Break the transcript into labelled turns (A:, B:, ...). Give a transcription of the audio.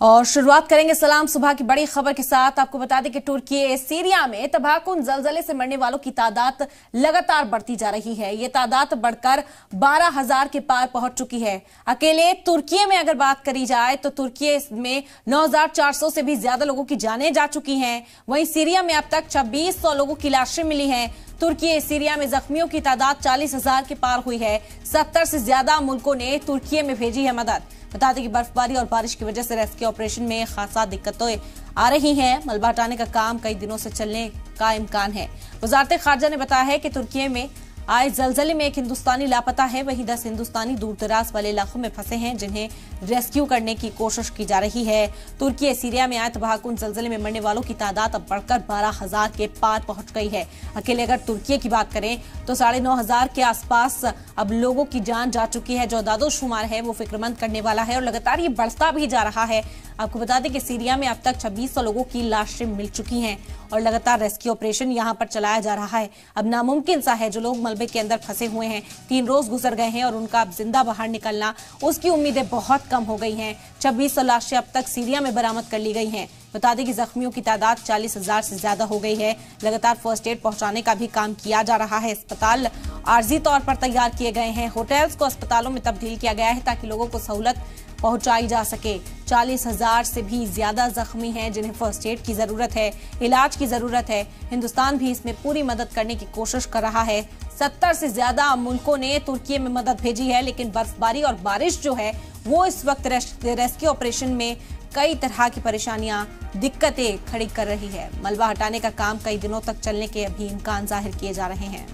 A: और शुरुआत करेंगे सलाम सुबह की बड़ी खबर के साथ। आपको बता दें कि तुर्की सीरिया में तबाहकुन जलजले से मरने वालों की तादाद लगातार बढ़ती जा रही है। ये तादाद बढ़कर 12,000 के पार पहुँच चुकी है। अकेले तुर्की में अगर बात करी जाए तो तुर्की में 9,400 से भी ज़्यादा लोगों की जानें जा चुकी हैं। वहीं सीरिया में अब तक छब्बीस लोगों की लाशें मिली हैं। तुर्की सीरिया में जख्मियों की तादाद चालीस हज़ार के पार हुई है। सत्तर से ज़्यादा मुल्कों ने तुर्की में भेजी है मदद। बता दें कि बर्फबारी और बारिश की वजह से रेस्क्यू ऑपरेशन में खासा दिक्कतें आ रही हैं। मलबा हटाने का काम कई दिनों से चलने का इम्कान है। वजारत खारजा ने बताया है कि तुर्की में आए जलजले में एक हिंदुस्तानी लापता है। वहीं दस हिंदुस्तानी दूर दराज वाले इलाकों में फंसे हैं, जिन्हें रेस्क्यू करने की कोशिश की जा रही है। तुर्की सीरिया में आए तबाहकुन जलजले में मरने वालों की तादाद अब बढ़कर बारह हज़ार के पार पहुँच गई है। अकेले अगर तुर्की की बात करें तो साढ़े नौ हज़ार के आसपास अब लोगों की जान जा चुकी है। जो दादो शुमार है, वो फिक्रमंद करने वाला है और लगातार ये बढ़ता भी जा रहा है। आपको बता दें कि सीरिया में अब तक छब्बीस लोगों की लाशें मिल चुकी हैं और लगातार रेस्क्यू ऑपरेशन यहाँ पर चलाया जा रहा है। अब नामुमकिन सा है, जो लोग मलबे के अंदर फंसे हुए हैं। तीन रोज गुजर गए हैं और उनका अब ज़िंदा बाहर निकलना उसकी उम्मीदें बहुत कम हो गई हैं। छब्बीस सौ लाशें अब तक सीरिया में बरामद कर ली गई हैं। बता दें कि जख्मियों की तादाद चालीस हज़ार से ज़्यादा हो गई है। लगातार फ़र्स्ट एड पहुँचाने का भी काम किया जा रहा है। अस्पताल आर्जी तौर पर तैयार किए गए हैं। होटल्स को अस्पतालों में तब्दील किया गया है ताकि लोगों को सहूलत पहुंचाई जा सके। चालीस हज़ार से भी ज़्यादा जख्मी हैं जिन्हें फ़र्स्ट एड की ज़रूरत है, इलाज की ज़रूरत है। हिंदुस्तान भी इसमें पूरी मदद करने की कोशिश कर रहा है। सत्तर से ज़्यादा मुल्कों ने तुर्की में मदद भेजी है, लेकिन बर्फबारी और बारिश जो है, वो इस वक्त रेस्क्यू ऑपरेशन में कई तरह की परेशानियाँ, दिक्कतें खड़ी कर रही है। मलबा हटाने का काम कई दिनों तक चलने के अभी इम्कान ज़ाहिर किए जा रहे हैं।